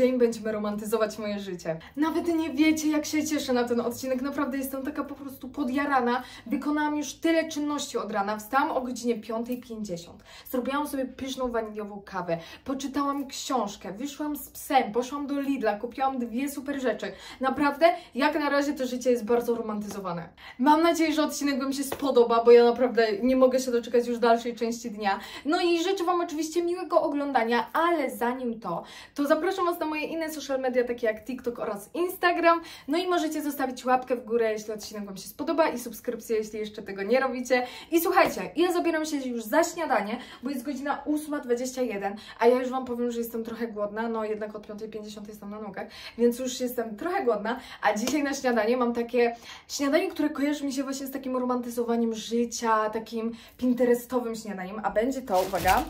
dzień będziemy romantyzować moje życie. Nawet nie wiecie, jak się cieszę na ten odcinek. Naprawdę jestem taka po prostu podjarana. Wykonałam już tyle czynności od rana. Wstałam o godzinie 5.50. Zrobiłam sobie pyszną waniliową kawę. Poczytałam książkę. Wyszłam z psem. Poszłam do Lidla. Kupiłam dwie super rzeczy. Naprawdę, jak na razie to życie jest bardzo romantyzowane. Mam nadzieję, że odcinek Wam się spodoba, bo ja naprawdę nie mogę się doczekać już dalszej części dnia. No i życzę Wam oczywiście miłego oglądania, ale zanim to, to zapraszam Was na moje inne social media, takie jak TikTok oraz Instagram. No i możecie zostawić łapkę w górę, jeśli odcinek Wam się spodoba i subskrypcję, jeśli jeszcze tego nie robicie. I słuchajcie, ja zabieram się już za śniadanie, bo jest godzina 8.21, a ja już Wam powiem, że jestem trochę głodna, no jednak od 5.50 jestem na nogach, więc już jestem trochę głodna, a dzisiaj na śniadanie mam takie śniadanie, które kojarzy mi się właśnie z takim romantyzowaniem życia, takim pinterestowym śniadaniem, a będzie to, uwaga,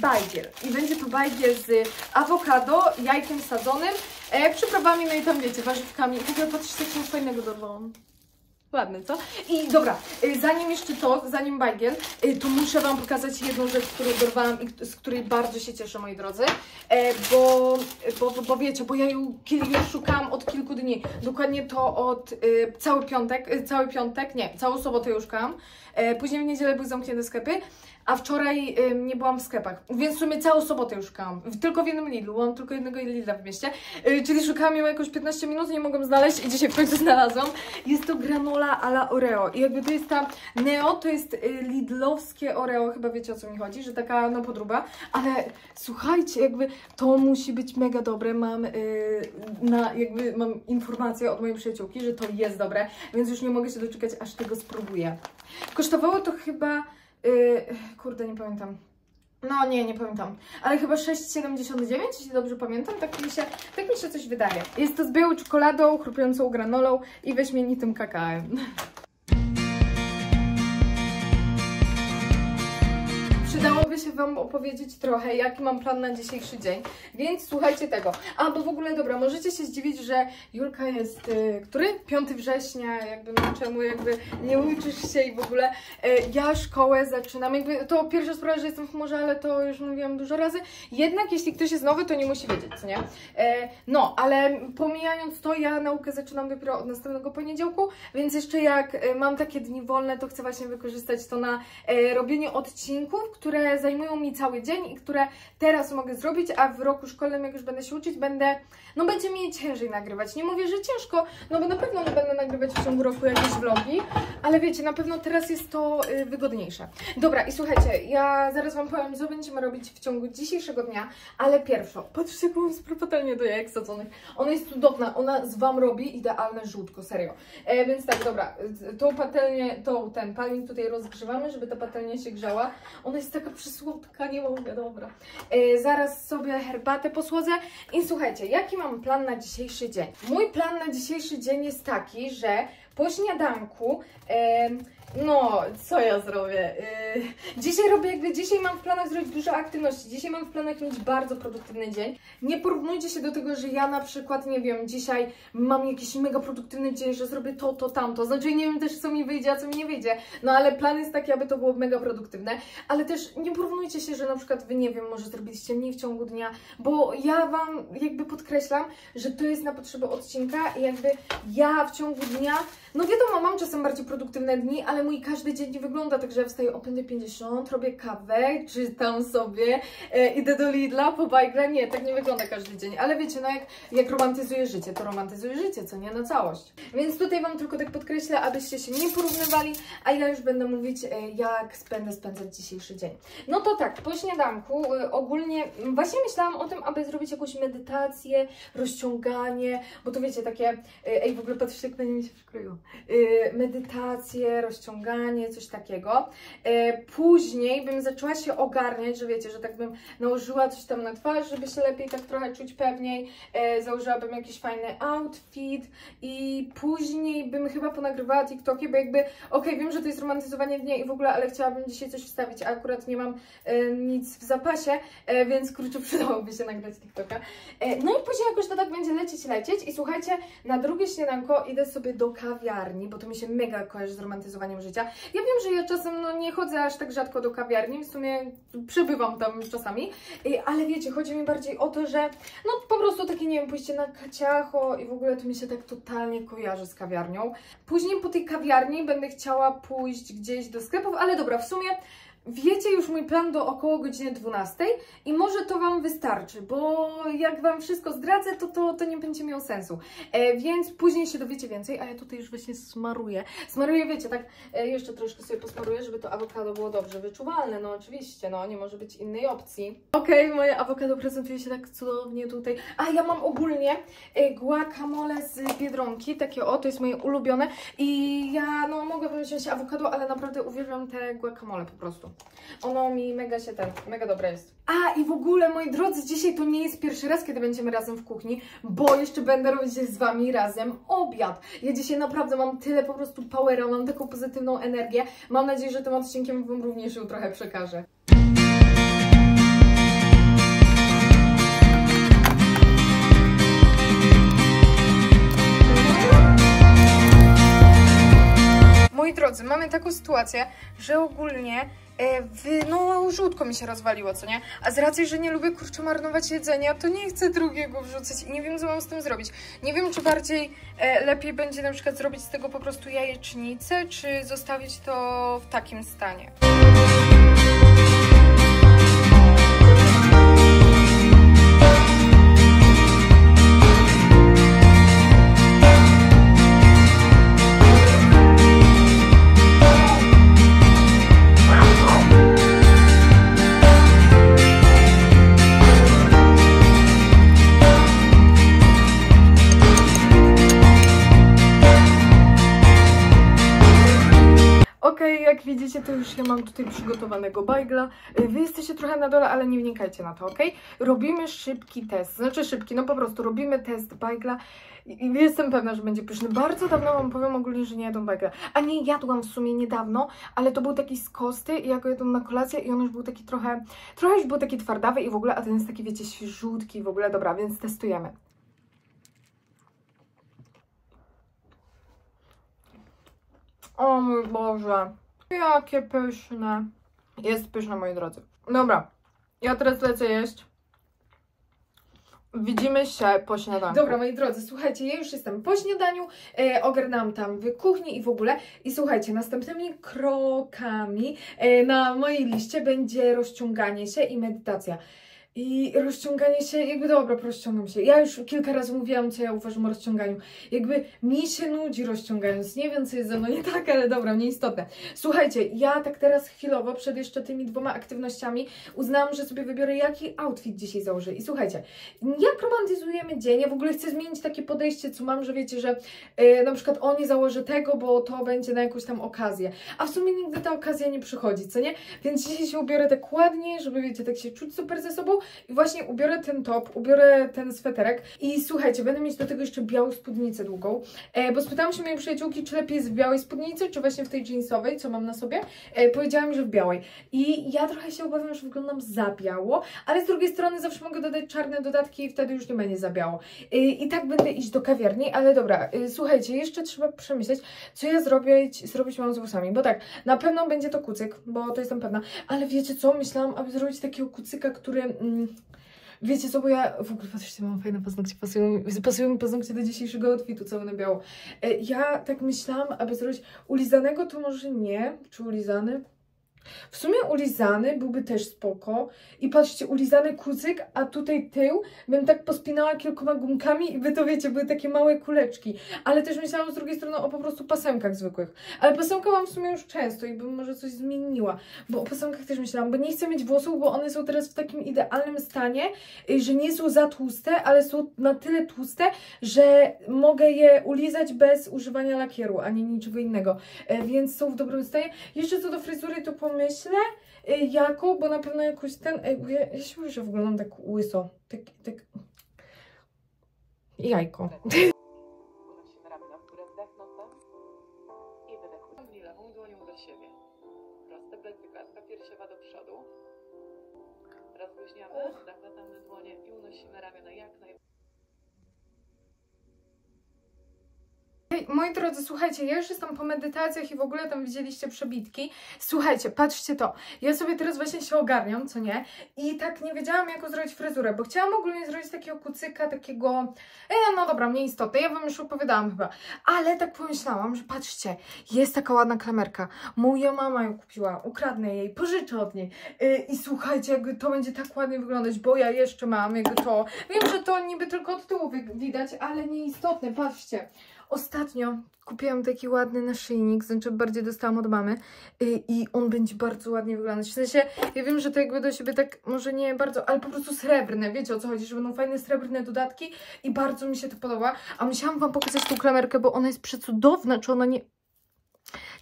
bajgiel. I będzie to bajgiel z awokado, jajkiem sadzonym, e, przyprawami, no i tam wiecie, warzywkami. I w ogóle patrzcie, co fajnego dorwałam. Ładny, co? I dobra, y, zanim jeszcze to, zanim bajgiel, y, to muszę Wam pokazać jedną rzecz, którą dorwałam i z której bardzo się cieszę, moi drodzy, e, bo, bo, bo, wiecie, bo ja ją szukałam od kilku dni, dokładnie to od cały piątek, cały piątek, nie, całą sobotę już szukałam, e, później w niedzielę były zamknięte sklepy, a wczoraj y, nie byłam w sklepach, więc w sumie całą sobotę już szukałam, tylko w jednym Lidlu, mam tylko jednego Lidla w mieście, y, czyli szukałam ją jakoś 15 minut, nie mogłam znaleźć i dzisiaj w końcu znalazłam. Jest to granola a la Oreo. I jakby to jest ta Neo, to jest y, lidlowskie Oreo, chyba wiecie o co mi chodzi, że taka no podruba, ale słuchajcie, jakby to musi być mega dobre, mam y, na, jakby mam informację od mojej przyjaciółki, że to jest dobre, więc już nie mogę się doczekać, aż tego spróbuję. Kosztowało to chyba Yy, kurde, nie pamiętam. No nie, nie pamiętam. Ale chyba 6,79, jeśli dobrze pamiętam. Tak mi, się, tak mi się coś wydaje. Jest to z białą czekoladą, chrupiącą granolą i wyśmienitym kakałem. Się Wam opowiedzieć trochę, jaki mam plan na dzisiejszy dzień, więc słuchajcie tego. A, bo w ogóle, dobra, możecie się zdziwić, że Julka jest, y, który? 5 września, jakby no czemu, jakby nie uczysz się i w ogóle. Y, ja szkołę zaczynam, jakby to pierwsza sprawa, że jestem w chmurze, ale to już mówiłam dużo razy. Jednak jeśli ktoś jest nowy, to nie musi wiedzieć, nie? Y, no, ale pomijając to, ja naukę zaczynam dopiero od następnego poniedziałku, więc jeszcze jak y, mam takie dni wolne, to chcę właśnie wykorzystać to na y, robienie odcinków, które zajmują mi cały dzień i które teraz mogę zrobić, a w roku szkolnym, jak już będę się uczyć, będę, no będzie mi ciężej nagrywać. Nie mówię, że ciężko, no bo na pewno nie będę nagrywać w ciągu roku jakieś vlogi, ale wiecie, na pewno teraz jest to y, wygodniejsze. Dobra, i słuchajcie, ja zaraz Wam powiem, co będziemy robić w ciągu dzisiejszego dnia, ale pierwszo, patrzcie, jaką mam super patelnię do jajek sadzonych. Ona jest cudowna, ona z Wam robi idealne żółtko, serio. E, więc tak, dobra, y, tą patelnię, tą, ten palnik tutaj rozgrzewamy, żeby ta patelnia się grzała. Ona jest taka przysłodka, nie mogę, dobra. E, zaraz sobie herbatę posłodzę i słuchajcie, jaki mam plan na dzisiejszy dzień? Mój plan na dzisiejszy dzień jest taki, że po śniadanku, no, co ja zrobię? Yy, dzisiaj robię jakby, dzisiaj mam w planach zrobić dużo aktywności, dzisiaj mam w planach mieć bardzo produktywny dzień. Nie porównujcie się do tego, że ja na przykład, nie wiem, dzisiaj mam jakiś mega produktywny dzień, że zrobię to, to, tamto. Znaczy nie wiem też, co mi wyjdzie, a co mi nie wyjdzie. No ale plan jest taki, aby to było mega produktywne. Ale też nie porównujcie się, że na przykład wy, nie wiem, może zrobiliście mniej w ciągu dnia, bo ja Wam jakby podkreślam, że to jest na potrzeby odcinka i jakby ja w ciągu dnia, no wiadomo, mam czasem bardziej produktywne dni, ale mój każdy dzień nie wygląda tak, że ja wstaję o 5.50, robię kawę, czytam sobie, e, idę do Lidla po bajgle. Nie, tak nie wygląda każdy dzień. Ale wiecie, no jak, jak romantyzuję życie, to romantyzuję życie, co nie na całość. Więc tutaj Wam tylko tak podkreślę, abyście się nie porównywali, a ja już będę mówić, e, jak będę spędzać dzisiejszy dzień. No to tak, po śniadanku e, ogólnie właśnie myślałam o tym, aby zrobić jakąś medytację, rozciąganie, bo to wiecie, takie, e, ej, w ogóle patrzcie, jak na mi się przykryło. E, medytację, rozciąganie, coś takiego. E, później bym zaczęła się ogarniać, że wiecie, że tak bym nałożyła coś tam na twarz, żeby się lepiej tak trochę czuć pewniej. E, założyłabym jakiś fajny outfit i później bym chyba nagrywała TikToki, bo jakby, okej, wiem, że to jest romantyzowanie dnia i w ogóle, ale chciałabym dzisiaj coś wstawić, a akurat nie mam e, nic w zapasie, więc kurczę, przydałoby się nagrać TikToka. No i później jakoś to tak będzie lecieć, lecieć i słuchajcie, na drugie śniadanko idę sobie do kawiarni, bo to mi się mega kojarzy z romantyzowaniem życia. Ja wiem, że ja czasem no, nie chodzę aż tak rzadko do kawiarni, w sumie przebywam tam czasami, e, ale wiecie, chodzi mi bardziej o to, że no po prostu takie, nie wiem, pójście na kaciacho i w ogóle to mi się tak totalnie kojarzy z kawiarnią. Później po tej kawiarni będę chciała pójść gdzieś do sklepów, ale dobra, w sumie Wiecie już mój plan do około godziny 12 i może to Wam wystarczy, bo jak Wam wszystko zdradzę, to to, to nie będzie miało sensu. E, więc później się dowiecie więcej, a ja tutaj już właśnie smaruję. Smaruję, wiecie, tak e, jeszcze troszkę sobie posmaruję, żeby to awokado było dobrze wyczuwalne, no oczywiście, no nie może być innej opcji. Okej, okay, moje awokado prezentuje się tak cudownie tutaj. A ja mam ogólnie e, guacamole z Biedronki, takie o, to jest moje ulubione i ja, no mogłabym wziąć awokado, ale naprawdę uwielbiam te guacamole po prostu. Ono mi mega się ten, mega dobre jest. A i w ogóle, moi drodzy, dzisiaj to nie jest pierwszy raz, kiedy będziemy razem w kuchni, bo jeszcze będę robić z Wami razem obiad. Ja dzisiaj naprawdę mam tyle po prostu powera, mam taką pozytywną energię. Mam nadzieję, że tym odcinkiem Wam również ją trochę przekażę. Moi drodzy, mamy taką sytuację, że ogólnie no żółtko mi się rozwaliło, co nie? A z racji, że nie lubię kurczę marnować jedzenia, to nie chcę drugiego wrzucać i nie wiem, co mam z tym zrobić. Nie wiem, czy bardziej e, lepiej będzie na przykład zrobić z tego po prostu jajecznicę, czy zostawić to w takim stanie. Widzicie, to już ja mam tutaj przygotowanego bajgla. Y, wy jesteście trochę na dole, ale nie wnikajcie na to, ok? Robimy szybki test, znaczy szybki, no po prostu robimy test bajgla i jestem pewna, że będzie pyszny. Bardzo dawno wam powiem ogólnie, że nie jadłam bajgla. A nie, jadłam w sumie niedawno, ale to był taki z kosty i ja go jadłam na kolację i on już był taki trochę, trochę już był taki twardawy i w ogóle, a ten jest taki, wiecie, świeżutki w ogóle. Dobra, więc testujemy. O mój Boże. Jakie pyszne. Jest pyszne, moi drodzy. Dobra, ja teraz lecę jeść. Widzimy się po śniadaniu. Dobra, moi drodzy, słuchajcie, ja już jestem po śniadaniu, e, ogarnęłam tam w kuchni i w ogóle. I słuchajcie, następnymi krokami e, na mojej liście będzie rozciąganie się i medytacja. I rozciąganie się, jakby dobra, rozciągam się. Ja już kilka razy mówiłam, co ja uważam o rozciąganiu. Jakby mi się nudzi rozciągając. Nie wiem, co jest ze mną nie tak, ale dobra, nieistotne. Słuchajcie, ja tak teraz chwilowo, przed jeszcze tymi dwoma aktywnościami, uznałam, że sobie wybiorę, jaki outfit dzisiaj założę. I słuchajcie, jak romantyzujemy dzień, ja w ogóle chcę zmienić takie podejście, co mam, że wiecie, że yy, na przykład o, nie założę tego, bo to będzie na jakąś tam okazję. A w sumie nigdy ta okazja nie przychodzi, co nie? Więc dzisiaj się ubiorę tak ładnie, żeby, wiecie, tak się czuć super ze sobą i właśnie ubiorę ten top, ubiorę ten sweterek i słuchajcie, będę mieć do tego jeszcze białą spódnicę długą, e, bo spytałam się mojej przyjaciółki, czy lepiej jest w białej spódnicy, czy właśnie w tej jeansowej, co mam na sobie. E, powiedziała że w białej. I ja trochę się obawiam, że wyglądam za biało, ale z drugiej strony zawsze mogę dodać czarne dodatki i wtedy już nie będzie za biało. E, I tak będę iść do kawiarni, ale dobra, e, słuchajcie, jeszcze trzeba przemyśleć, co ja zrobić, zrobić mam z włosami, bo tak, na pewno będzie to kucyk, bo to jestem pewna, ale wiecie co, myślałam, aby zrobić takiego kucyka, który... Wiecie co, bo ja w ogóle patrzcie, mam fajne paznokcie, pasują pasują mi paznokcie do dzisiejszego outfitu, całe na biało. E, ja tak myślałam, aby zrobić ulizanego, to może nie, czy ulizany? W sumie ulizany byłby też spoko. I patrzcie, ulizany kucyk, a tutaj tył bym tak pospinała kilkoma gumkami i by to wiecie, były takie małe kuleczki. Ale też myślałam z drugiej strony o po prostu pasemkach zwykłych. Ale pasemka mam w sumie już często i bym może coś zmieniła. Bo o pasemkach też myślałam, bo nie chcę mieć włosów, bo one są teraz w takim idealnym stanie, y, że nie są za tłuste, ale są na tyle tłuste, że mogę je ulizać bez używania lakieru, ani niczego innego. E, więc są w dobrym stanie. Jeszcze co do fryzury, to po myślę, y, jaką, bo na pewno jakoś ten, ja, ja się mówię, że wyglądam tak łyso, tak, tak, jajko. moi drodzy, słuchajcie, ja już jestem po medytacjach i w ogóle tam widzieliście przebitki. Słuchajcie, patrzcie to. Ja sobie teraz właśnie się ogarniam, co nie? I tak nie wiedziałam, jak zrobić fryzurę, bo chciałam ogólnie zrobić takiego kucyka, takiego... E, no dobra, mniej istotne, ja wam już opowiadałam chyba. Ale tak pomyślałam, że patrzcie, jest taka ładna klamerka. Moja mama ją kupiła, ukradnę jej, pożyczę od niej. Y, I słuchajcie, jakby to będzie tak ładnie wyglądać, bo ja jeszcze mam jakby to... Wiem, że to niby tylko od tyłu wi- widać, ale nieistotne, patrzcie. Ostatnio kupiłam taki ładny naszyjnik, znaczy bardziej dostałam od mamy y, i on będzie bardzo ładnie wyglądać. W sensie, ja wiem, że to jakby do siebie tak, może nie bardzo, ale po prostu srebrne, wiecie o co chodzi, że będą fajne srebrne dodatki i bardzo mi się to podoba. A musiałam wam pokazać tą klamerkę, bo ona jest przecudowna, czy ona nie...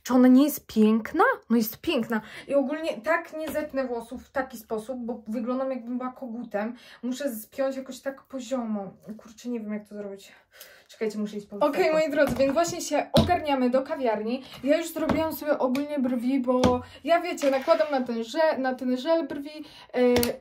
Czy ona nie jest piękna? No jest piękna. I ogólnie tak nie zetnę włosów w taki sposób, bo wyglądam jakbym była kogutem. Muszę spiąć jakoś tak poziomo. Kurczę, nie wiem jak to zrobić. Czekajcie, muszę iść po Okej, moi drodzy, więc właśnie się ogarniamy do kawiarni. Ja już zrobiłam sobie ogólnie brwi, bo ja wiecie, nakładam na ten żel, na ten żel brwi, e,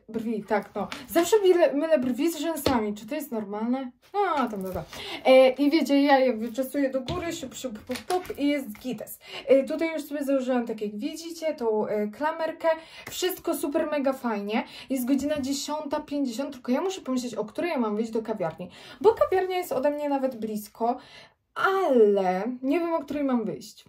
brwi, tak, no. Zawsze mylę, mylę brwi z rzęsami. Czy to jest normalne? No, tam dobra. E, I wiecie, ja je wyczesuję do góry, siup, siup, pop, pop i jest gites. E, tutaj już sobie założyłam, tak jak widzicie, tą klamerkę. Wszystko super, mega fajnie. Jest godzina 10.50, tylko ja muszę pomyśleć, o której ja mam wyjść do kawiarni. Bo kawiarnia jest ode mnie nawet blisko, ale nie wiem, o której mam wyjść.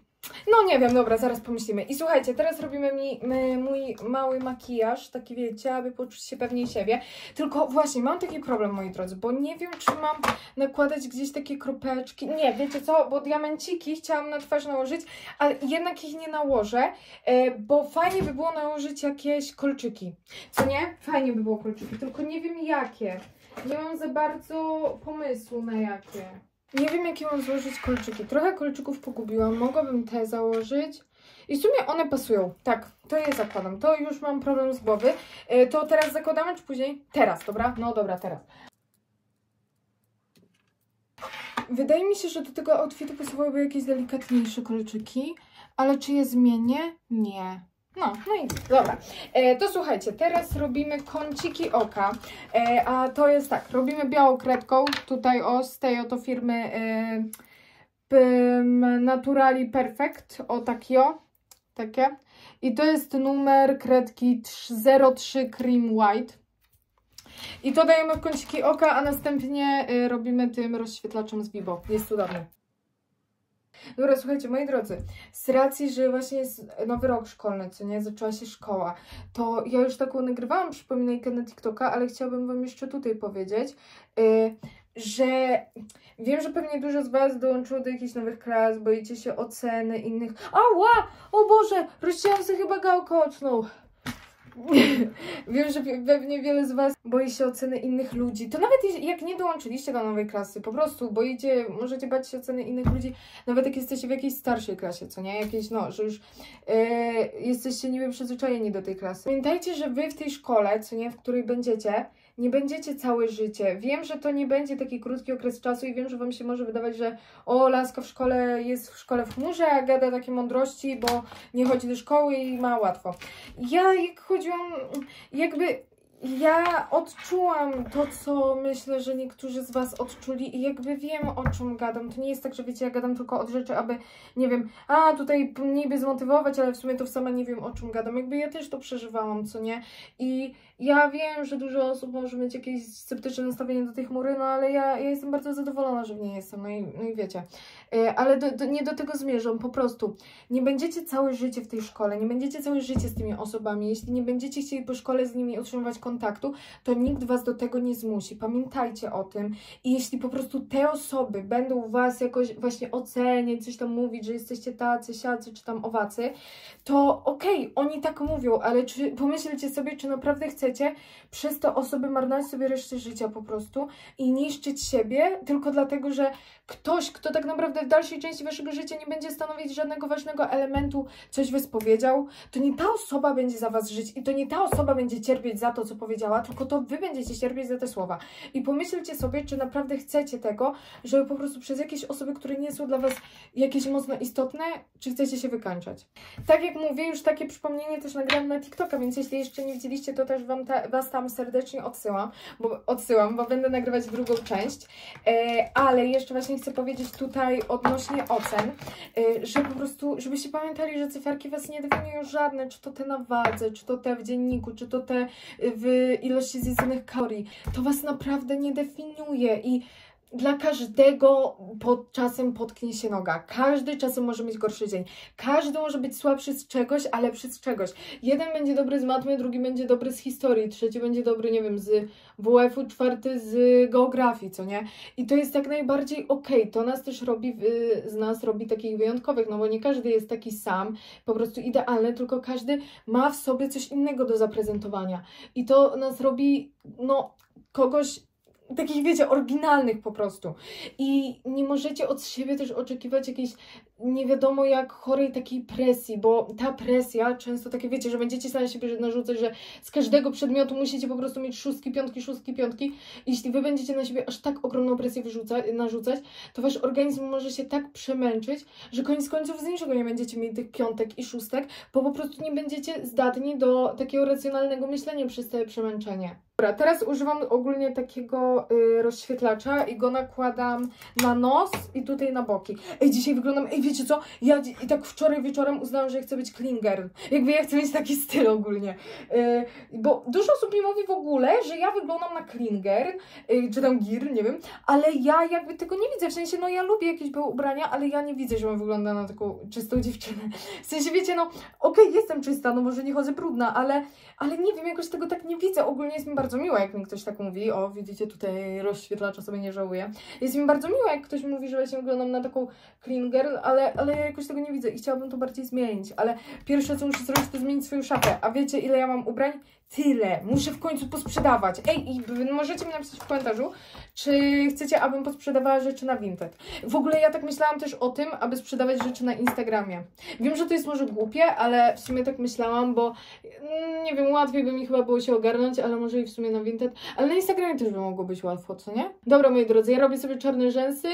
No nie wiem, dobra, zaraz pomyślimy. I słuchajcie, teraz robimy mi, my, mój mały makijaż, taki wiecie, aby poczuć się pewniej siebie. Tylko właśnie, mam taki problem, moi drodzy, bo nie wiem, czy mam nakładać gdzieś takie kropeczki. Nie, wiecie co, bo diamenciki chciałam na twarz nałożyć, ale jednak ich nie nałożę, e, bo fajnie by było nałożyć jakieś kolczyki. Co nie? Fajnie by było kolczyki, tylko nie wiem jakie. Nie mam za bardzo pomysłu na jakie. Nie wiem, jakie mam złożyć kolczyki. Trochę kolczyków pogubiłam. Mogłabym te założyć. I w sumie one pasują. Tak, to je zakładam. To już mam problem z głowy. E, To teraz zakładamy, czy później? Teraz, dobra? No dobra, teraz. Wydaje mi się, że do tego outfitu pasowałyby jakieś delikatniejsze kolczyki. Ale czy je zmienię? Nie. No, no i dobra. E, to słuchajcie, teraz robimy kąciki oka. E, a to jest tak, robimy białą kredką. Tutaj o, z tej oto firmy e, Naturali Perfect. O takio. Takie. I to jest numer kredki 03 Cream White. I to dajemy w kąciki oka, a następnie y, robimy tym rozświetlaczem z Bibo. Jest cudowny. Dobra, słuchajcie, moi drodzy, z racji, że właśnie jest nowy rok szkolny, co nie, zaczęła się szkoła, to ja już taką nagrywałam przypominajkę na TikToka, ale chciałabym Wam jeszcze tutaj powiedzieć, y, że wiem, że pewnie dużo z Was dołączyło do jakichś nowych klas, boicie się oceny innych. Ała! O Boże! Rozcięłam sobie chyba gałkę oczną. Wiem, że pe- pewnie wiele z Was boi się oceny innych ludzi. To nawet jak nie dołączyliście do nowej klasy, po prostu boicie, możecie bać się oceny innych ludzi, nawet jak jesteście w jakiejś starszej klasie, co nie? Jakiejś, no, że już e, jesteście niby przyzwyczajeni do tej klasy. Pamiętajcie, że Wy w tej szkole, co nie, w której będziecie, nie będziecie całe życie. Wiem, że to nie będzie taki krótki okres czasu i wiem, że Wam się może wydawać, że o, laska w szkole jest w szkole w chmurze, a gada takie mądrości, bo nie chodzi do szkoły i ma łatwo. Ja jak chodziłam, jakby ja odczułam to, co myślę, że niektórzy z Was odczuli i jakby wiem, o czym gadam. To nie jest tak, że wiecie, ja gadam tylko od rzeczy, aby, nie wiem, a tutaj niby zmotywować, ale w sumie to sama nie wiem, o czym gadam. Jakby ja też to przeżywałam, co nie? I ja wiem, że dużo osób może mieć jakieś sceptyczne nastawienie do tej chmury, no ale ja, ja jestem bardzo zadowolona, że w niej jestem, no i, no i wiecie. E, Ale do, do, nie do tego zmierzam, po prostu nie będziecie całe życie w tej szkole, nie będziecie całe życie z tymi osobami. Jeśli nie będziecie chcieli po szkole z nimi utrzymywać kontaktu, to nikt was do tego nie zmusi. Pamiętajcie o tym. I jeśli po prostu te osoby będą was jakoś właśnie oceniać, coś tam mówić, że jesteście tacy, siacy, czy tam owacy, to okej, oni tak mówią, ale czy pomyślcie sobie, czy naprawdę chcecie przez te osoby marnować sobie resztę życia po prostu i niszczyć siebie tylko dlatego, że ktoś, kto tak naprawdę w dalszej części waszego życia nie będzie stanowić żadnego ważnego elementu, coś was powiedział, to nie ta osoba będzie za was żyć i to nie ta osoba będzie cierpieć za to, co powiedziała, tylko to wy będziecie cierpieć za te słowa. I pomyślcie sobie, czy naprawdę chcecie tego, żeby po prostu przez jakieś osoby, które nie są dla was jakieś mocno istotne, czy chcecie się wykańczać. Tak jak mówię, już takie przypomnienie też nagrałam na TikToka, więc jeśli jeszcze nie widzieliście, to też wam ta, was tam serdecznie odsyłam, bo odsyłam, bo będę nagrywać drugą część. E, ale jeszcze właśnie chcę powiedzieć tutaj odnośnie ocen, e, że po prostu, żebyście pamiętali, że cyferki was nie definiują żadne, czy to te na wadze, czy to te w dzienniku, czy to te w ilości zjedzonych kalorii. To was naprawdę nie definiuje i dla każdego pod czasem potknie się noga. Każdy czasem może mieć gorszy dzień. Każdy może być słabszy z czegoś, a lepszy z czegoś. Jeden będzie dobry z matmy, drugi będzie dobry z historii, trzeci będzie dobry, nie wiem, z WF-u, czwarty z geografii, co nie? I to jest jak najbardziej okej. Okay. To nas też robi, z nas robi takich wyjątkowych, no bo nie każdy jest taki sam, po prostu idealny, tylko każdy ma w sobie coś innego do zaprezentowania. I to nas robi, no, kogoś takich, wiecie, oryginalnych po prostu. I nie możecie od siebie też oczekiwać jakiejś nie wiadomo jak chorej takiej presji, bo ta presja często takie, wiecie, że będziecie na siebie narzucać, że z każdego przedmiotu musicie po prostu mieć szóstki, piątki, szóstki, piątki. Jeśli wy będziecie na siebie aż tak ogromną presję wyrzucać, narzucać, to wasz organizm może się tak przemęczyć, że koniec końców z niczego nie będziecie mieli tych piątek i szóstek, bo po prostu nie będziecie zdatni do takiego racjonalnego myślenia przez te przemęczenie. Dobra, teraz używam ogólnie takiego y, rozświetlacza i go nakładam na nos i tutaj na boki. Ej, dzisiaj wyglądam, ej, wiecie co, ja i tak wczoraj wieczorem uznałam, że chcę być clean girl. Jakby ja chcę mieć taki styl ogólnie. Yy, bo dużo osób mi mówi w ogóle, że ja wyglądam na girl, yy, czy tam gir, nie wiem, ale ja jakby tego nie widzę. W sensie, no ja lubię jakieś były ubrania, ale ja nie widzę, że on wygląda na taką czystą dziewczynę. W sensie, wiecie, no okej, okay, jestem czysta, no może nie chodzę brudna, ale, ale nie wiem, jakoś tego tak nie widzę. Ogólnie jest mi bardzo miło, jak mi ktoś tak mówi. O, widzicie, tutaj rozświetlacza sobie nie żałuję. Jest mi bardzo miło, jak ktoś mówi, że właśnie wyglądam na taką girl, ale ale, ja jakoś tego nie widzę i chciałabym to bardziej zmienić. Ale pierwsze, co muszę zrobić, to zmienić swoją szafę. A wiecie, ile ja mam ubrań? Tyle. Muszę w końcu posprzedawać. Ej, i możecie mi napisać w komentarzu, czy chcecie, abym posprzedawała rzeczy na Vinted. W ogóle ja tak myślałam też o tym, aby sprzedawać rzeczy na Instagramie. Wiem, że to jest może głupie, ale w sumie tak myślałam, bo mm, nie wiem, łatwiej by mi chyba było się ogarnąć, ale może i w sumie na Vinted. Ale na Instagramie też by mogło być łatwo, co nie? Dobra, moi drodzy, ja robię sobie czarne rzęsy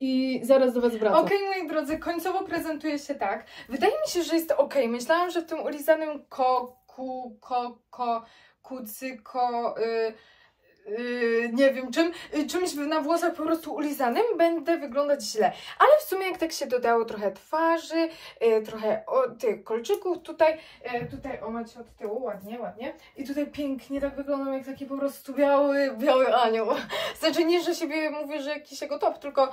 i zaraz do Was wracam. Okej, okay, moi drodzy, końcowo prezentuje się tak. Wydaje mi się, że jest ok. Myślałam, że w tym ulizanym koku, ko, ko, kucyko... Yy, Yy, nie wiem, czym, yy, czymś na włosach po prostu ulizanym będę wyglądać źle. Ale w sumie jak tak się dodało trochę twarzy, yy, trochę o, tych kolczyków tutaj, tutaj o macie od tyłu, ładnie, ładnie. I tutaj pięknie tak wyglądam jak taki po prostu biały, biały anioł. Znaczy nie, że siebie mówię, że jakiś jego top, tylko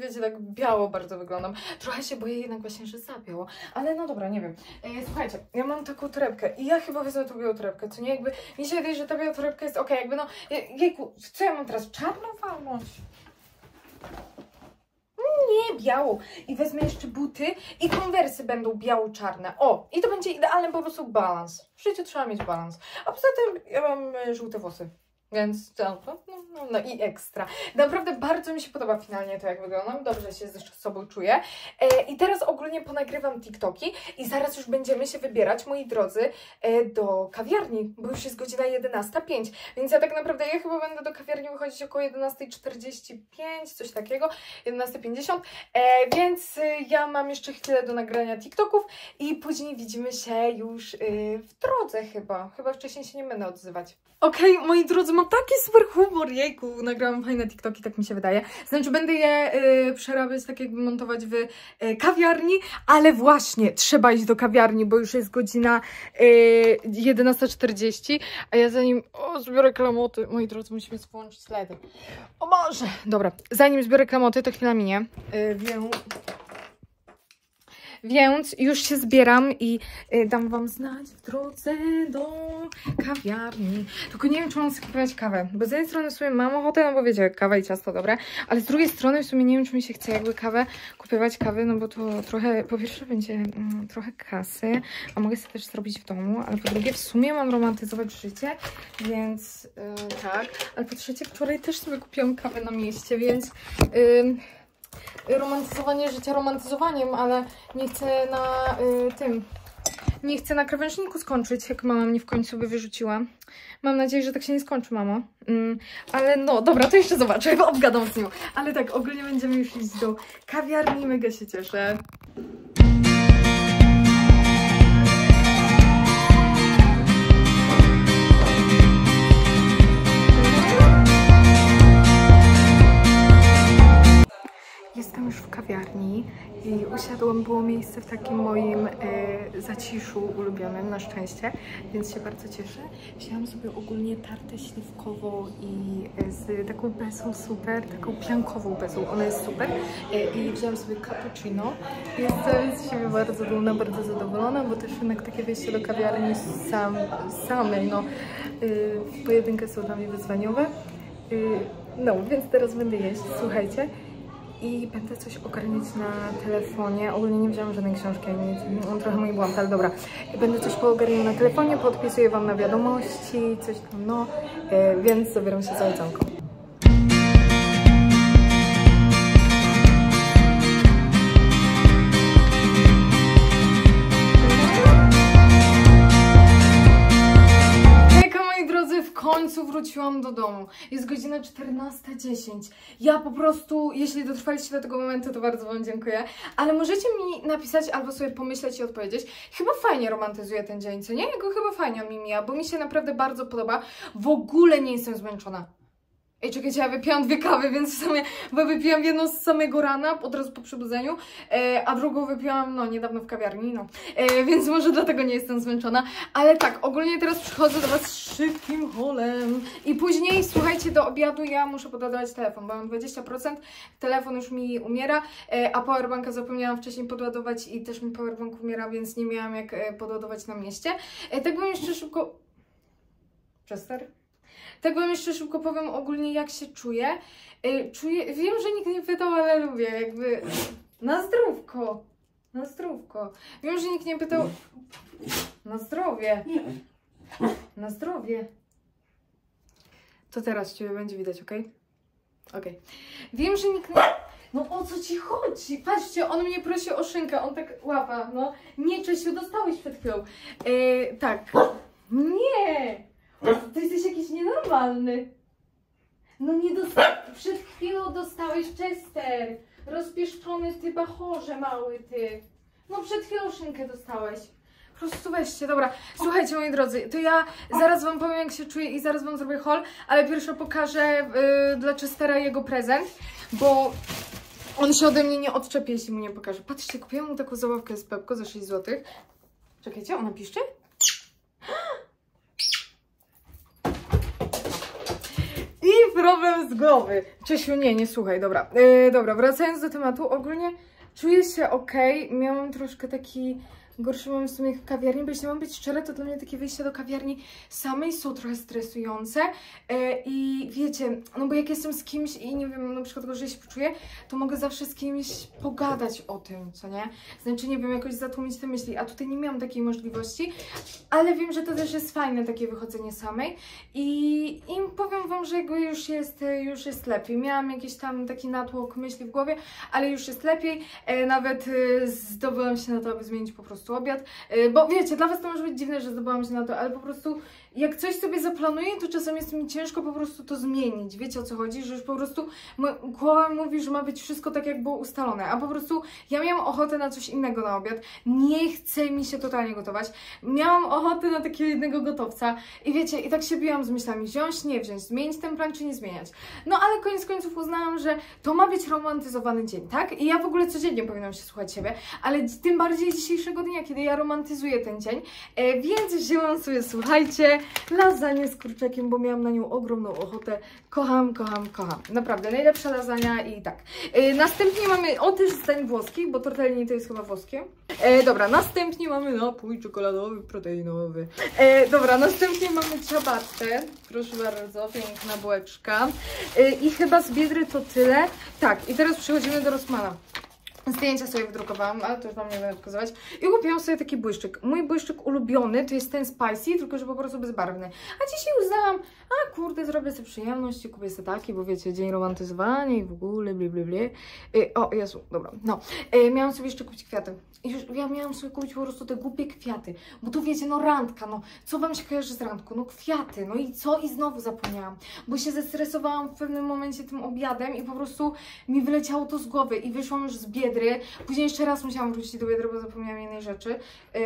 wiecie, tak biało bardzo wyglądam. Trochę się boję jednak właśnie, że za biało. Ale no dobra, nie wiem. Słuchajcie, ja mam taką torebkę i ja chyba wezmę tą białą torebkę, co nie? Jakby mi się wydaje, że ta biała torebka jest ok, jakby no Jejku, co ja mam teraz? Czarną walnąć? Nie, białą. I wezmę jeszcze buty i konwersy będą biało-czarne. O, i to będzie idealny po prostu balans. W życiu trzeba mieć balans. A poza tym ja mam e, żółte włosy. Więc to, no, no, no, i ekstra. Naprawdę bardzo mi się podoba finalnie to, jak wyglądam. Dobrze się ze sobą czuję. E, I teraz ogólnie ponagrywam TikToki i zaraz już będziemy się wybierać, moi drodzy, e, do kawiarni, bo już jest godzina 11.05. Więc ja tak naprawdę, ja chyba będę do kawiarni wychodzić około 11.45, coś takiego, 11.50. E, więc y, ja mam jeszcze chwilę do nagrania TikToków i później widzimy się już y, w drodze chyba. Chyba wcześniej się nie będę odzywać. Okej, okay, moi drodzy, mam taki super humor, jejku, nagrałam fajne TikToki, tak mi się wydaje. Znaczy będę je y, przerabiać, tak jakby montować w y, kawiarni, ale właśnie trzeba iść do kawiarni, bo już jest godzina y, 11.40, a ja zanim, o, zbiorę klamoty, moi drodzy, musimy włączyć LEDy. O Boże! Dobra, zanim zbiorę klamoty, to chwila minie, y, wiem... Więc już się zbieram i y, dam Wam znać w drodze do kawiarni. Tylko nie wiem, czy mam kupować kawę, bo z jednej strony w sumie mam ochotę, no bo wiecie, kawa i ciasto, dobre, ale z drugiej strony w sumie nie wiem, czy mi się chce jakby kawę, kupować kawy, no bo to trochę, po pierwsze będzie mm, trochę kasy, a mogę sobie też zrobić w domu, ale po drugie w sumie mam romantyzować życie, więc yy, tak, ale po trzecie wczoraj też sobie kupiłam kawę na mieście, więc... Yy, romantyzowanie życia romantyzowaniem, ale nie chcę na y, tym nie chcę na krawężniku skończyć, jak mama mnie w końcu by wyrzuciła. Mam nadzieję, że tak się nie skończy, mamo. Mm, ale no, dobra, to jeszcze zobaczę, obgadam z nią. Ale tak, ogólnie będziemy już iść do kawiarni, mega się cieszę. Jestem już w kawiarni i usiadłam, było miejsce w takim moim e, zaciszu ulubionym, na szczęście, więc się bardzo cieszę. Wzięłam sobie ogólnie tartę śliwkową i e, z taką bezą super, taką piankową bezą, ona jest super. E, I wzięłam sobie cappuccino. Jestem z siebie bardzo dumna, bardzo zadowolona, bo też jednak takie wejście do kawiarni sam, samej, no, e, w pojedynkę są dla mnie wyzwaniowe. E, no, więc teraz będę jeść, słuchajcie i będę coś ogarniać na telefonie. Ogólnie nie wziąłam żadnej książki, nic, trochę mój błąd, ale dobra. Będę coś poogarniał na telefonie, podpisuję Wam na wiadomości, coś tam, no, e, więc zabieram się za jedzonko. Końcu wróciłam do domu. Jest godzina 14.10. Ja po prostu, jeśli dotrwaliście do tego momentu, to bardzo Wam dziękuję. Ale możecie mi napisać albo sobie pomyśleć i odpowiedzieć. Chyba fajnie romantyzuję ten dzień, co nie? Ja go chyba fajnie mi mija, bo mi się naprawdę bardzo podoba. W ogóle nie jestem zmęczona. Ej, czekajcie, ja wypiłam dwie kawy, więc w sumie, bo wypiłam jedną z samego rana, od razu po przebudzeniu, e, a drugą wypiłam, no, niedawno w kawiarni, no, e, więc może dlatego nie jestem zmęczona, ale tak, ogólnie teraz przychodzę do Was z szybkim holem i później, słuchajcie, do obiadu ja muszę podładować telefon, bo mam 20%, telefon już mi umiera, e, a powerbanka zapomniałam wcześniej podładować i też mi powerbank umiera, więc nie miałam jak e, podładować na mieście. E, tak bym jeszcze szybko... Przester? Tak wam jeszcze szybko powiem ogólnie jak się czuję. Y, Czuję, wiem, że nikt nie pytał, ale lubię jakby na zdrówko. Na zdrówko. Wiem, że nikt nie pytał. Na zdrowie. Na zdrowie. To teraz Ciebie będzie widać, ok? Ok. Wiem, że nikt nie... No o co Ci chodzi? Patrzcie, on mnie prosi o szynkę, on tak łapa, no. Nie, Czesiu, dostałeś przed chwilą. Yy, tak. Nie! Ty jesteś jakiś nienormalny. No nie dostałeś. Przed chwilą dostałeś Chester. Rozpieszczony ty bachorze mały ty. No przed chwilą szynkę dostałeś. Po prostu weźcie, dobra. Słuchajcie moi drodzy, to ja zaraz wam powiem jak się czuję i zaraz wam zrobię haul, ale pierwsze pokażę yy, dla Chestera jego prezent, bo on się ode mnie nie odczepi, jeśli mu nie pokażę. Patrzcie, kupiłam mu taką zabawkę z Pepko za 6 zł. Czekajcie, ona piszczy? I problem z głowy. Czesiu, nie, nie słuchaj, dobra. Yy, dobra, wracając do tematu, ogólnie czuję się ok. Miałam troszkę taki gorszy moment w sumie kawiarni, bo jeśli mam być szczera, to dla mnie takie wyjścia do kawiarni samej są trochę stresujące yy, i wiecie, no bo jak jestem z kimś i nie wiem, na przykład gorzej się poczuję, to mogę zawsze z kimś pogadać o tym, co nie? Znaczy, nie wiem, jakoś zatłumić te myśli, a tutaj nie miałam takiej możliwości, ale wiem, że to też jest fajne takie wychodzenie samej i, i powiem Wam, że już jest, już jest lepiej. Miałam jakiś tam taki natłok myśli w głowie, ale już jest lepiej. E, nawet e, zdobyłam się na to, aby zmienić po prostu obiad, e, bo wiecie, dla Was to może być dziwne, że zdobyłam się na to, ale po prostu jak coś sobie zaplanuję, to czasem jest mi ciężko po prostu to zmienić. Wiecie o co chodzi? Że już po prostu głowa mówi, że ma być wszystko tak, jak było ustalone, a po prostu ja miałam ochotę na coś innego na obiad. Nie chce mi się totalnie gotować. Miałam ochotę na takiego jednego gotowca i wiecie, i tak się biłam z myślami, wziąć, nie wziąć, zmienić ten plan, czy nie zmieniać. No ale koniec końców uznałam, że to ma być romantyzowany dzień, tak? I ja w ogóle codziennie powinnam się słuchać siebie, ale tym bardziej dzisiejszego dnia, kiedy ja romantyzuję ten dzień, e, więc wzięłam sobie, słuchajcie, lasagne z kurczakiem, bo miałam na nią ogromną ochotę. Kocham, kocham, kocham. Naprawdę, najlepsza lasagna i tak. E, następnie mamy, o też z dań włoskich, bo tortellini to jest chyba włoskie. E, dobra, następnie mamy napój czekoladowy, proteinowy. E, dobra, następnie mamy ciabattę. Proszę bardzo, piękna bułeczka. E, I chyba z Biedry to tyle. Tak, i teraz przechodzimy do Rosmana. Zdjęcia sobie wydrukowałam, ale to już Wam nie będę pokazywać. I kupiłam sobie taki błyszczyk. Mój błyszczyk ulubiony to jest ten spicy, tylko że po prostu bezbarwny. A dzisiaj uznałam, a kurde, zrobię sobie przyjemność i kupię sobie taki, bo wiecie, dzień romantyzowania i w ogóle, bli, bli, bli. Y, o, Jezu, dobra, no. Y, miałam sobie jeszcze kupić kwiaty. I już ja miałam sobie kupić po prostu te głupie kwiaty. Bo tu wiecie, no randka, no. Co Wam się kojarzy z randką? No kwiaty, no i co? I znowu zapomniałam. Bo się zestresowałam w pewnym momencie tym obiadem i po prostu mi wyleciało to z głowy i wyszłam już z biedry. Później jeszcze raz musiałam wrócić do biedry, bo zapomniałam jednej rzeczy. Yy,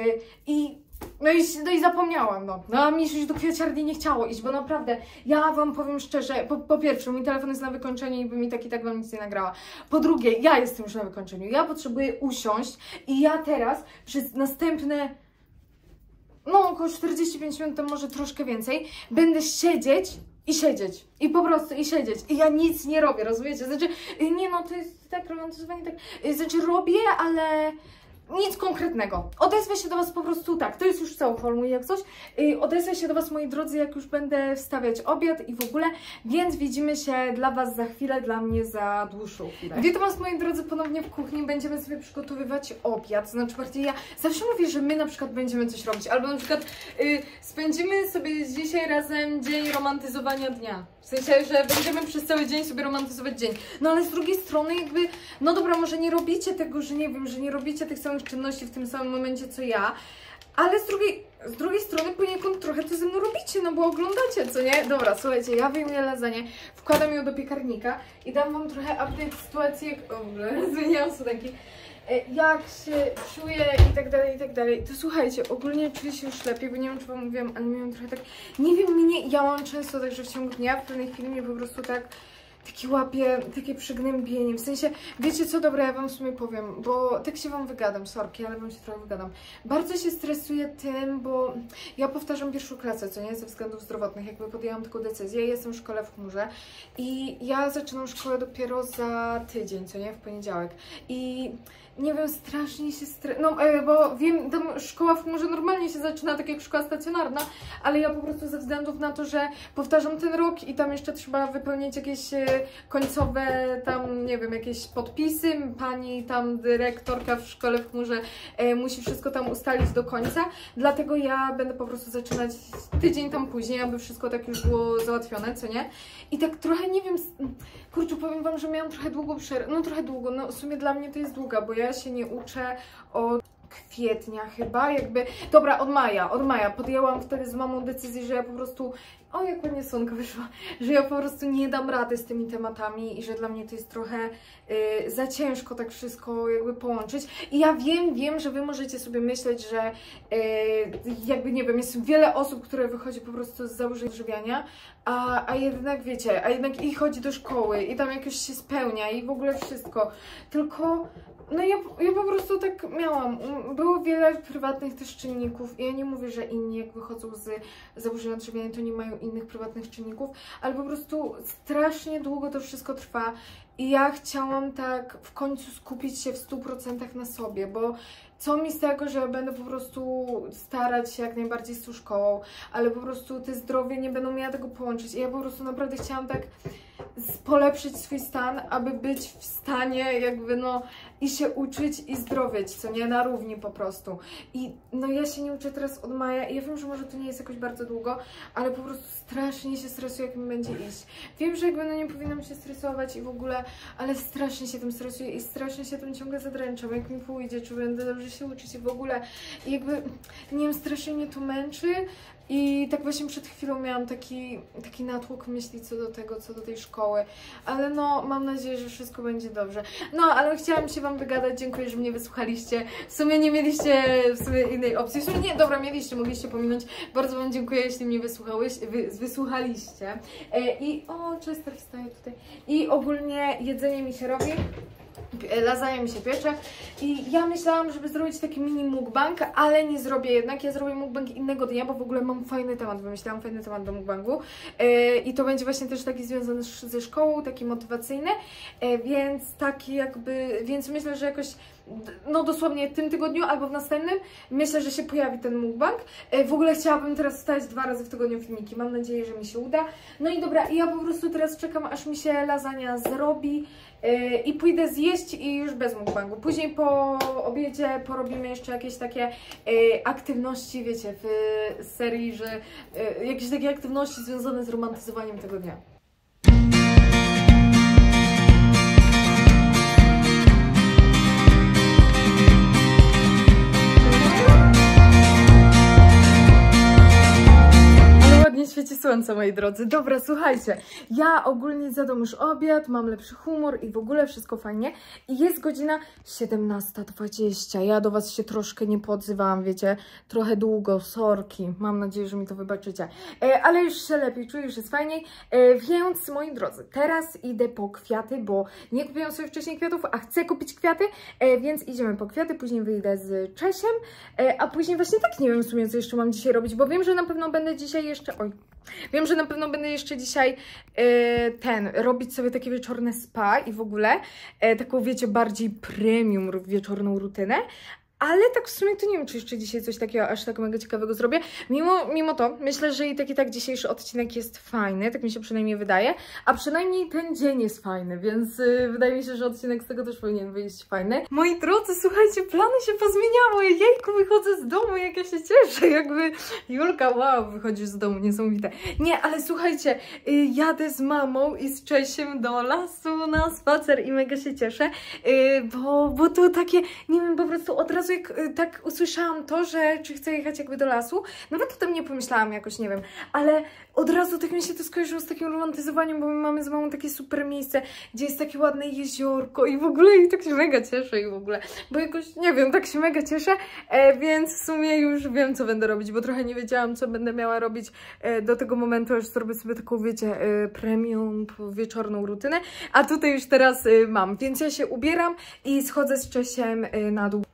I no i, no i zapomniałam, no. No a mi już do kwiaciarni nie chciało iść, bo naprawdę, ja Wam powiem szczerze, po, po pierwsze, mój telefon jest na wykończeniu i by mi tak i tak Wam nic nie nagrała. Po drugie, ja jestem już na wykończeniu, ja potrzebuję usiąść i ja teraz przez następne no około 45 minut, to może troszkę więcej, będę siedzieć i siedzieć. I po prostu i siedzieć. I ja nic nie robię, rozumiecie? Znaczy, y, nie no, to jest tak romantyzowanie, tak. y, Znaczy, robię, ale nic konkretnego. Odezwę się do Was po prostu tak. To jest już cały haul mój jak coś. Yy, odezwę się do Was, moi drodzy, jak już będę wstawiać obiad i w ogóle. Więc widzimy się dla Was za chwilę, dla mnie za dłuższą chwilę. Witam Was, moi drodzy, ponownie w kuchni. Będziemy sobie przygotowywać obiad. Znaczy, bardziej ja zawsze mówię, że my na przykład będziemy coś robić. Albo na przykład yy, spędzimy sobie dzisiaj razem dzień romantyzowania dnia. W sensie, że będziemy przez cały dzień sobie romantyzować dzień. No ale z drugiej strony jakby, no dobra, może nie robicie tego, że nie wiem, że nie robicie tych samych czynności w tym samym momencie co ja, ale z drugiej, z drugiej strony poniekąd trochę to ze mną robicie, no bo oglądacie, co nie? Dobra, słuchajcie, ja wyjmuję lasagne, wkładam ją do piekarnika i dam Wam trochę update sytuacji, jak... O, zmieniałam sudenki. E, Jak się czuję i tak dalej, i tak dalej. To słuchajcie, ogólnie czuję się już lepiej, bo nie wiem, czy Wam mówiłam, ale miałam trochę tak... Nie wiem, mnie, ja mam często tak, że w ciągu dnia w pewnej chwili mnie po prostu tak taki łapie, takie przygnębienie. W sensie, wiecie co, dobra, ja Wam w sumie powiem, bo tak się Wam wygadam, sorki, ale Wam się trochę wygadam. Bardzo się stresuję tym, bo ja powtarzam pierwszą klasę, co nie, ze względów zdrowotnych, jakby podjęłam taką decyzję, jestem w szkole w chmurze i ja zaczynam szkołę dopiero za tydzień, co nie, w poniedziałek. I nie wiem, strasznie się stre... No, e, bo wiem, tam szkoła chmurze normalnie się zaczyna tak jak szkoła stacjonarna, ale ja po prostu ze względów na to, że powtarzam ten rok i tam jeszcze trzeba wypełnić jakieś e, końcowe tam, nie wiem, jakieś podpisy, pani tam dyrektorka w szkole w chmurze e, musi wszystko tam ustalić do końca, dlatego ja będę po prostu zaczynać tydzień tam później, aby wszystko tak już było załatwione, co nie? I tak trochę, nie wiem, kurczę, powiem Wam, że miałam trochę długą przerwę, no trochę długo, no w sumie dla mnie to jest długa, bo ja się nie uczę od kwietnia chyba, jakby, dobra, od maja, od maja. Podjęłam wtedy z mamą decyzję, że ja po prostu, o jak ładnie słonko wyszło, że ja po prostu nie dam rady z tymi tematami i że dla mnie to jest trochę y, za ciężko tak wszystko jakby połączyć. I ja wiem, wiem, że Wy możecie sobie myśleć, że y, jakby, nie wiem, jest wiele osób, które wychodzi po prostu z założeń odżywiania, a, a jednak wiecie, a jednak i chodzi do szkoły i tam jakoś się spełnia i w ogóle wszystko, tylko no ja, ja po prostu tak miałam. Było wiele prywatnych też czynników. Ja nie mówię, że inni jak wychodzą z zaburzenia odżywiania, to nie mają innych prywatnych czynników, ale po prostu strasznie długo to wszystko trwa. I ja chciałam tak w końcu skupić się w 100% na sobie, bo co mi z tego, że będę po prostu starać się jak najbardziej z tą szkołą, ale po prostu te zdrowie nie będą miała tego połączyć. I ja po prostu naprawdę chciałam tak polepszyć swój stan, aby być w stanie jakby no i się uczyć i zdrowieć, co nie, na równi po prostu. I no ja się nie uczę teraz od maja i ja wiem, że może to nie jest jakoś bardzo długo, ale po prostu strasznie się stresuję, jak mi będzie iść. Wiem, że jakby no nie powinnam się stresować i w ogóle, ale strasznie się tym stresuję i strasznie się tym ciągle zadręczam, jak mi pójdzie, czy będę dobrze się uczyć i w ogóle i jakby, nie wiem, strasznie mnie to męczy i tak właśnie przed chwilą miałam taki, taki natłok myśli co do tego, co do tej szkoły, ale no mam nadzieję, że wszystko będzie dobrze. No, ale chciałam się Wam wygadać, dziękuję, że mnie wysłuchaliście. W sumie nie mieliście w sumie innej opcji. W sumie nie, dobra, mieliście, mogliście pominąć. Bardzo Wam dziękuję, jeśli mnie wysłuchałeś, wy, wysłuchaliście. E, I o, Chester wstaje tutaj. I ogólnie jedzenie mi się robi. Lasagne mi się piecze i ja myślałam, żeby zrobić taki mini mukbang, ale nie zrobię jednak. Ja zrobię mukbang innego dnia, bo w ogóle mam fajny temat, wymyślałam fajny temat do mukbangu e, i to będzie właśnie też taki związany ze szkołą, taki motywacyjny, e, więc taki jakby, więc myślę, że jakoś no dosłownie w tym tygodniu albo w następnym. Myślę, że się pojawi ten mukbang. E, W ogóle chciałabym teraz wstać dwa razy w tygodniu filmiki. Mam nadzieję, że mi się uda. No i dobra, ja po prostu teraz czekam, aż mi się lasagna zrobi i pójdę zjeść i już bez mukbangu. Później po obiedzie porobimy jeszcze jakieś takie e, aktywności, wiecie, w serii, że e, jakieś takie aktywności związane z romantyzowaniem tego dnia. Ładnie świeci słońce, moi drodzy. Dobra, słuchajcie, ja ogólnie zjadłam już obiad, mam lepszy humor i w ogóle wszystko fajnie. I jest godzina 17.20. Ja do Was się troszkę nie podzywałam, wiecie, trochę długo, sorki. Mam nadzieję, że mi to wybaczycie. E, ale już się lepiej czuję, już jest fajniej. E, więc, moi drodzy, teraz idę po kwiaty, bo nie kupiłam sobie wcześniej kwiatów, a chcę kupić kwiaty, e, więc idziemy po kwiaty, później wyjdę z Czesiem, e, a później właśnie tak nie wiem w sumie, co jeszcze mam dzisiaj robić, bo wiem, że na pewno będę dzisiaj jeszcze, oj, wiem, że na pewno będę jeszcze dzisiaj e, ten, robić sobie takie wieczorne spa i w ogóle e, taką, wiecie, bardziej premium wieczorną rutynę, ale tak w sumie to nie wiem, czy jeszcze dzisiaj coś takiego aż tak mega ciekawego zrobię. Mimo, mimo to, myślę, że i tak i tak dzisiejszy odcinek jest fajny, tak mi się przynajmniej wydaje, a przynajmniej ten dzień jest fajny, więc y, wydaje mi się, że odcinek z tego też powinien wyjść fajny. Moi drodzy, słuchajcie, plany się pozmieniały, jejku, wychodzę z domu, jak ja się cieszę, jakby Julka, wow, wychodzisz z domu, niesamowite. Nie, ale słuchajcie, y, jadę z mamą i z Czesiem do lasu na spacer i mega się cieszę, y, bo, bo to takie, nie wiem, po prostu od razu y, tak usłyszałam to, że czy chcę jechać jakby do lasu, nawet o tym nie pomyślałam jakoś, nie wiem, ale od razu tak mi się to skojarzyło z takim romantyzowaniem, bo my mamy z mamą takie super miejsce, gdzie jest takie ładne jeziorko i w ogóle i tak się mega cieszę i w ogóle, bo jakoś, nie wiem, tak się mega cieszę, e, więc w sumie już wiem, co będę robić, bo trochę nie wiedziałam, co będę miała robić e, do tego momentu, aż zrobię sobie taką, wiecie, e, premium wieczorną rutynę, a tutaj już teraz e, mam, więc ja się ubieram i schodzę z Czesiem e, na dół.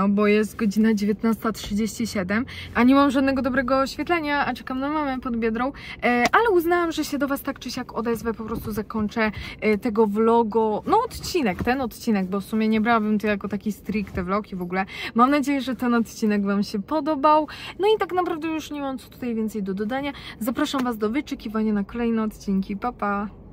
ciemno, bo jest godzina 19.37, a nie mam żadnego dobrego oświetlenia, a czekam na mamę pod biedrą, e, ale uznałam, że się do Was tak czy siak odezwę, po prostu zakończę e, tego vlogu, no odcinek, ten odcinek, bo w sumie nie brałabym to jako taki stricte vlog i w ogóle. Mam nadzieję, że ten odcinek Wam się podobał, no i tak naprawdę już nie mam co tutaj więcej do dodania, zapraszam Was do wyczekiwania na kolejne odcinki, pa pa!